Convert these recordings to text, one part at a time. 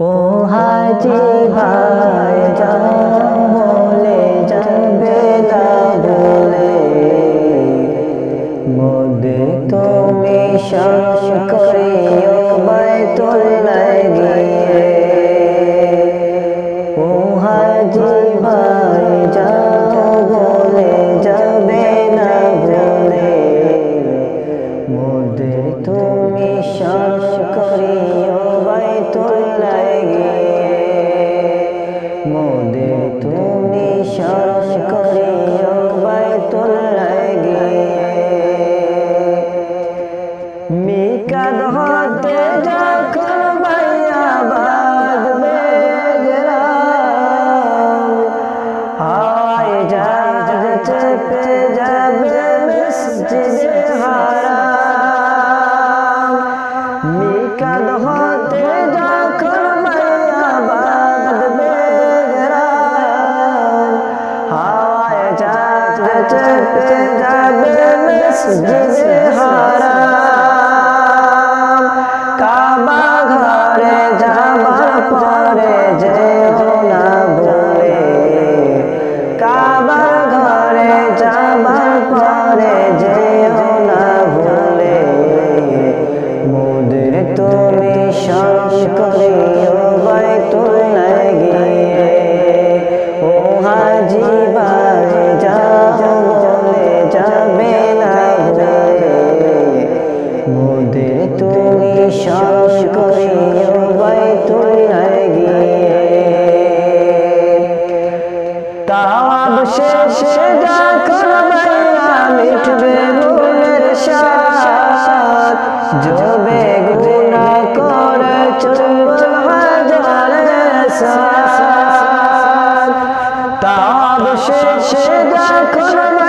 ও হাজি ভাই বলে যাবে না বলে মোদে তুমি শাস করিও বাইতুল্লাহ গিয়ে। ও হাজি ভাই যা বলে যাবে না বলে মোদে তুমি শাস করিও বাইতুল্লাহ क्या दफ़ा तेजा खल मैयाबाद बेगरान चाच पे हारा। জবে গুনা করে চুম্বন হাজারে সাথ তাওয়াব শেষে যখন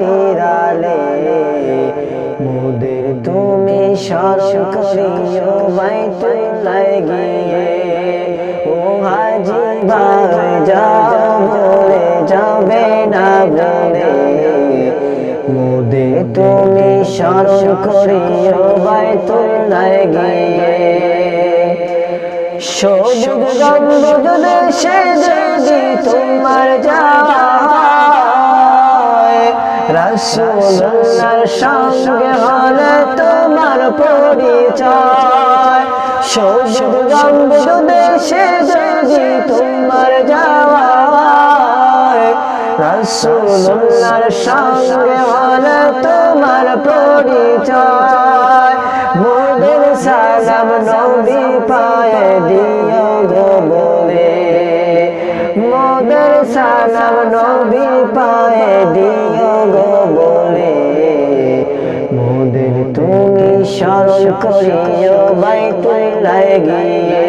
নিরালে মোদের তুমি স্মরণ করিও বাইতুল্লাহ গিয়ে। ও হাজি ভাই, যাও বলে যাবে না বলে। মোদে তুমি স্মরণ করিও বাইতুল্লাহ গিয়ে। সবুজ গম্বুজ দেশে যদি তোমার যায় রাসূলুল্লাহর সঙ্গে হলে তোমার পরিচয়। সবুজ গম্বুজ দেশে যদি তোমার যাওয়া রাসূলুল্লাহর সঙ্গে হলে তোমার পরিচয়। মোদের সালাম নবী পায়ে দিও গো বলে। মোদের সালাম নবী পায়ে দিও স্মরণ করিও বাইতুল্লাহ গিয়ে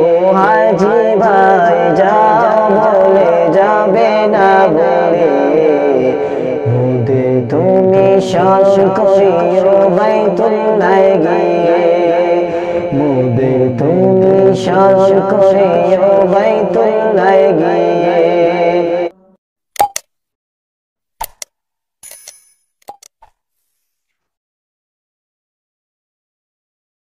ও হাজি ভাই যাও বলে যাবে না বলে মোদে তুমি স্মরণ করিও বাইতুল্লাহ গিয়ে মোদে তুমি স্মরণ করিও বাইতুল্লাহ গিয়ে